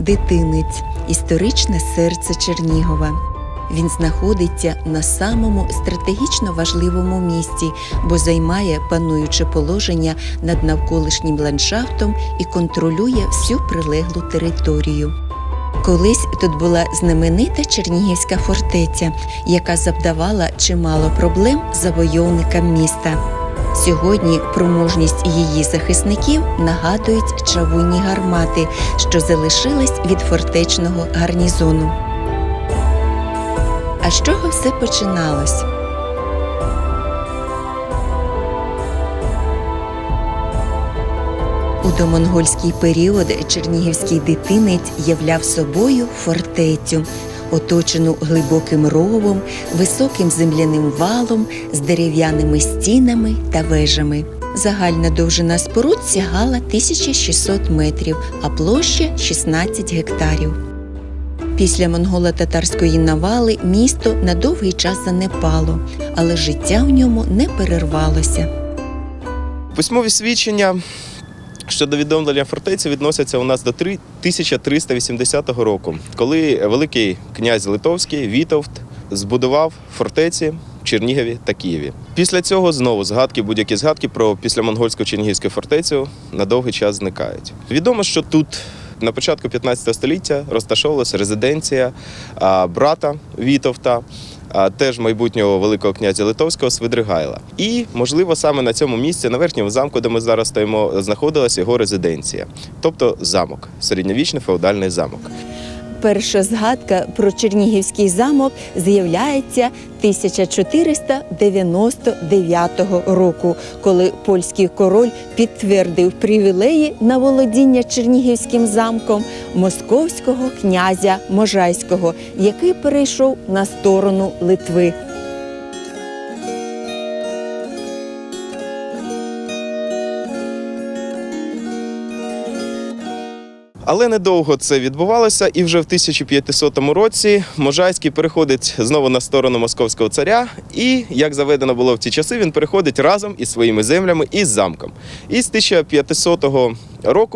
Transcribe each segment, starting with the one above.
Дитинець історичне серце Чернігова. Він знаходиться на самому стратегічно важливому місці, бо займає пануюче положення над навколишнім ландшафтом і контролює всю прилеглу територію. Колись тут була знаменита Чернігівська фортеця, яка завдавала чимало проблем завойовникам міста. Сьогодні про мужність її захисників нагадують чавунні гармати, що залишились від фортечного гарнізону. А з чого все починалось? У домонгольський період чернігівський дитинець являв собою фортецю, оточену глибоким ровом, високим земляним валом з дерев'яними стінами та вежами. Загальна довжина споруд сягала 1600 метрів, а площа 16 гектарів. Після монголо-татарської навали місто на довгий час занепало, але життя в ньому не перервалося. Письмові свідчення щодо відновлення фортеці відносяться у нас до 1380 року, коли великий князь Литовський Вітовт збудував фортеці в Чернігові та Києві. Після цього знову згадки, будь-які згадки про післямонгольську Чернігівську фортецю на довгий час зникають. Відомо, що тут на початку 15 століття розташовувалася резиденція брата Вітовта. Теж майбутнього великого князя Литовського Свидригайла. І, можливо, саме на цьому місці, на верхньому замку, де ми зараз стоїмо, знаходилася його резиденція, тобто замок, середньовічний феодальний замок. Перша згадка про Чернігівський замок з'являється 1499 року, коли польський король підтвердив привілеї на володіння Чернігівським замком московського князя Можайського, який перейшов на сторону Литви. Але недовго це відбувалося, і вже в 1500 році Можайський переходить знову на сторону московського царя. І, як заведено було в ті часи, він переходить разом із своїми землями і з замком. І з 1500 року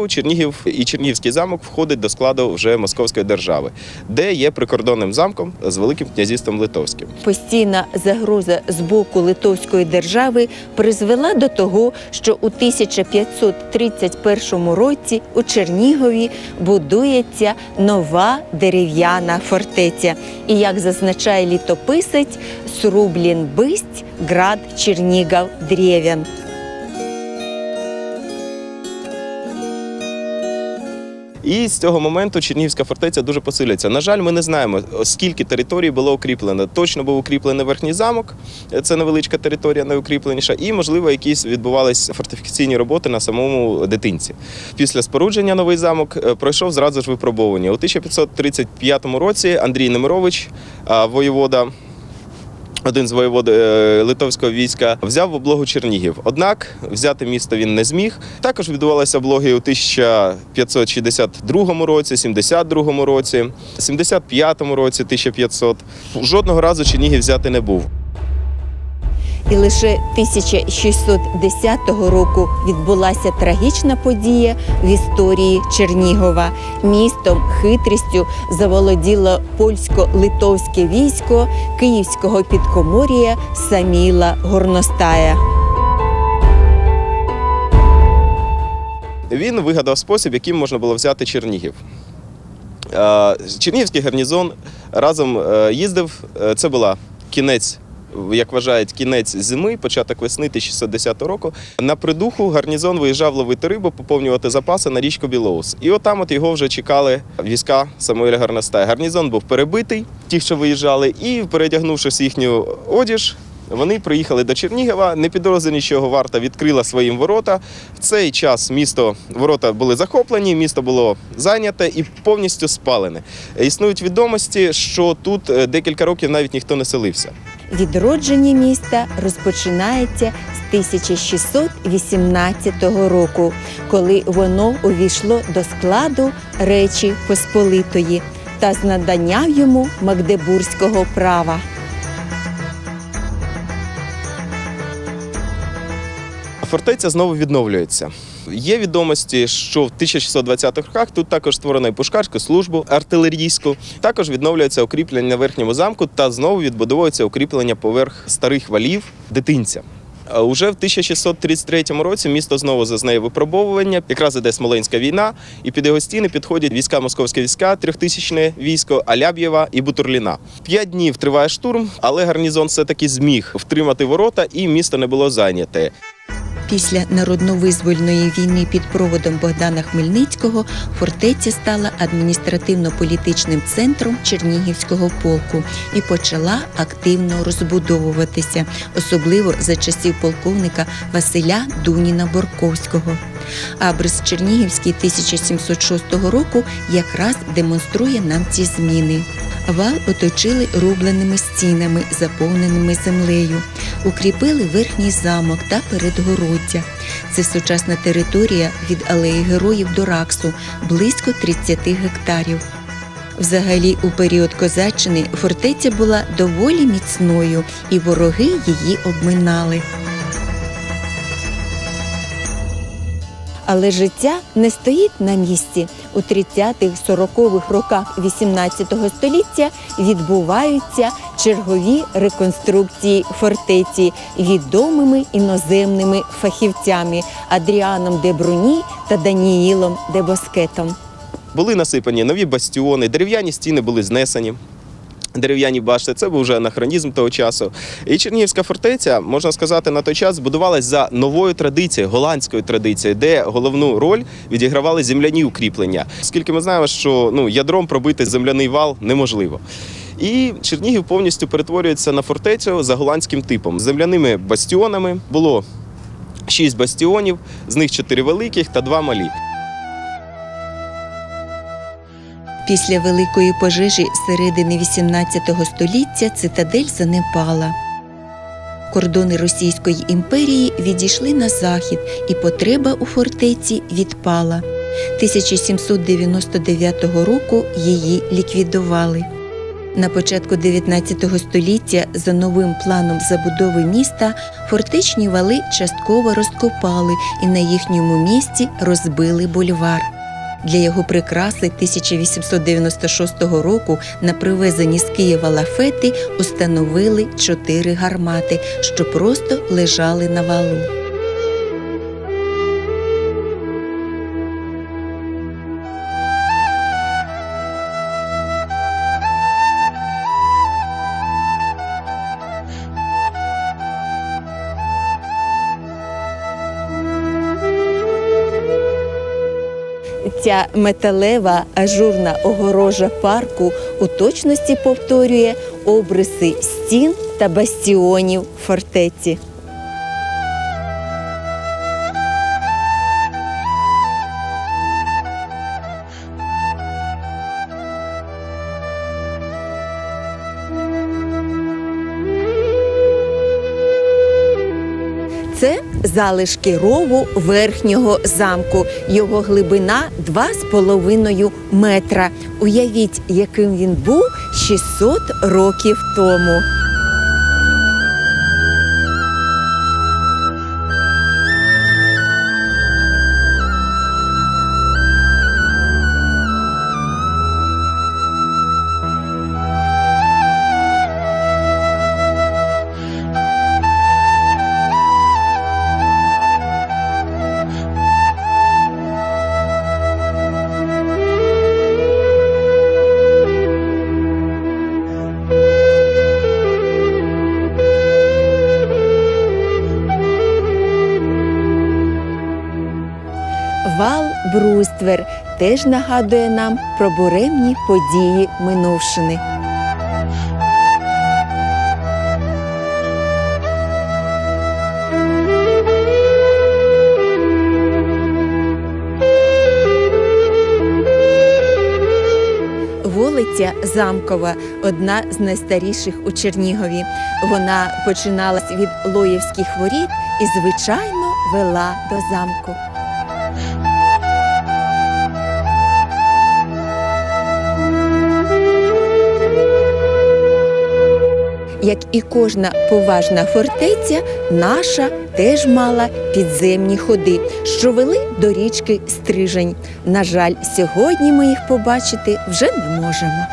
Чернігів і Чернігівський замок входить до складу вже Московської держави, де є прикордонним замком з Великим князівством Литовським. Постійна загроза з боку Литовської держави призвела до того, що у 1531 році у Чернігові будується нова дерев'яна фортеця. І як зазначає літописець, Срублін бисть град Чернігов древ'ян. І з цього моменту Чернігівська фортеця дуже посилюється. На жаль, ми не знаємо, скільки територій було укріплено. Точно був укріплений верхній замок, це невеличка територія, найукріпленіша, і, можливо, якісь відбувалися фортифікаційні роботи на самому дитинці. Після спорудження новий замок е, пройшов зразу ж випробовування. У 1535 році Андрій Немирович, воєвода. Один з воєвод е, литовського війська взяв в облогу Чернігів. Однак взяти місто він не зміг. Також відбувалися облоги у 1562 році, 72 році, 75 році, 1500. Жодного разу Чернігів взяти не був. І лише 1610 року відбулася трагічна подія в історії Чернігова. Містом хитрістю заволоділо польсько-литовське військо київського підкомор'я Саміла Горностая. Він вигадав спосіб, яким можна було взяти Чернігів. Е, Чернігівський гарнізон разом е, їздив. Е, Це була кінець. Як вважають, кінець зими, початок весни 1610 року. На придуху гарнізон виїжджав ловити рибу, поповнювати запаси на річку Білоус. І отам от його вже чекали війська Самуеля Гарностая. Гарнізон був перебитий, ті, що виїжджали, і передягнувшись їхню одіж, вони приїхали до Чернігова. Не підозрювані, що варта відкрила своїм ворота. В цей час місто ворота були захоплені, місто було зайняте і повністю спалене. Існують відомості, що тут е, декілька років навіть ніхто не селився. Відродження міста розпочинається з 1618 року, коли воно увійшло до складу Речі Посполитої та з надання йому Магдебурзького права. Фортеця знову відновлюється. Є відомості, що в 1620-х роках тут також створено і пушкарську службу артилерійську. Також відновлюється укріплення на верхньому замку та знову відбудовується укріплення поверх старих валів дитинця. Уже в 1633 році місто знову зазнає випробовування. Якраз іде Смоленська війна, і під його стіни підходять війська московські війська, трьохтисячне військо Аляб'єва і Бутурліна. П'ять днів триває штурм, але гарнізон все-таки зміг втримати ворота, і місто не було зайняте. Після народно-визвольної війни під проводом Богдана Хмельницького фортеця стала адміністративно-політичним центром Чернігівського полку і почала активно розбудовуватися, особливо за часів полковника Василя Дуніна Борковського. Абрис Чернігівський 1706 року якраз демонструє нам ці зміни. Вал оточили рубленими стінами, заповненими землею, укріпили верхній замок та передгороддя. Це сучасна територія від алеї героїв до Раксу, близько 30 гектарів. Взагалі, у період козаччини фортеця була доволі міцною, і вороги її обминали. Але життя не стоїть на місці. У 30-40-х роках 18 століття відбуваються чергові реконструкції фортеці відомими іноземними фахівцями Адріаном де Бруні та Даніїлом де Боскетом. Були насипані нові бастіони, дерев'яні стіни були знесені. Дерев'яні башти це був вже анахронізм того часу. І Чернігівська фортеця, можна сказати, на той час збудувалась за новою традицією, голландською традицією, де головну роль відігравали земляні укріплення. Оскільки ми знаємо, що ну, ядром пробити земляний вал неможливо. І Чернігів повністю перетворюється на фортецю за голландським типом, земляними бастіонами. Було шість бастіонів, з них чотири великих та два малі. Після великої пожежі середини 18 століття цитадель занепала. Кордони Російської імперії відійшли на захід, і потреба у фортеці відпала. 1799 року її ліквідували. На початку 19 століття за новим планом забудови міста фортечні вали частково розкопали і на їхньому місці розбили бульвар. Для його прикраси 1896 року на привезені з Києва лафети установили чотири гармати, що просто лежали на валу. Ця металева ажурна огорожа парку у точності повторює обриси стін та бастіонів фортеці. Залишки рову верхнього замку. Його глибина 2,5 метра. Уявіть, яким він був 600 років тому. Бруствер теж нагадує нам про буремні події минувшини. Вулиця Замкова одна з найстаріших у Чернігові. Вона починалась від Лоївських воріт і, звичайно, вела до замку. Як і кожна поважна фортеця, наша теж мала підземні ходи, що вели до річки Стрижень. На жаль, сьогодні ми їх побачити вже не можемо.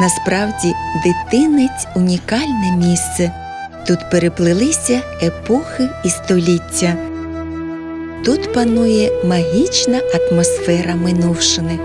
Насправді, дитинець унікальне місце. Тут переплелися епохи і століття. Тут панує магічна атмосфера минувшини.